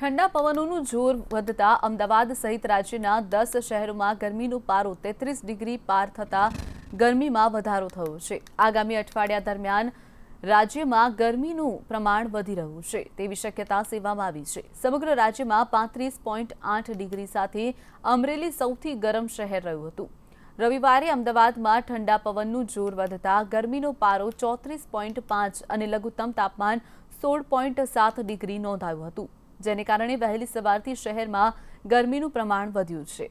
ઠંડા પવનોનું જોર વધતા અમદાવાદ સહિત રાજ્યના દસ શહેરોમાં ગરમીનો પારો તેત્રીસ ડિગ્રી પાર થતા ગરમીમાં વધારો થયો છે. આગામી અઠવાડિયા દરમિયાન રાજ્યમાં ગરમીનું પ્રમાણ વધી રહ્યું છે. તેવી શક્યતા સેવામાં આવી છે. સમગ્ર રાજ્યમાં પાંત્રીસ ડિગ્રી સાથે અમરેલી સૌથી ગરમ શહેર રહ્યું હતું. રવિવારે અમદાવાદમાં ઠંડા પવનનું જોર વધતા ગરમીનો પારો ચોત્રીસ અને લઘુત્તમ તાપમાન સોળ ડિગ્રી નોંધાયું હતું. જેને કારણે વહેલી સવારથી શહેરમાં ગરમીનું પ્રમાણ વધ્યું છે.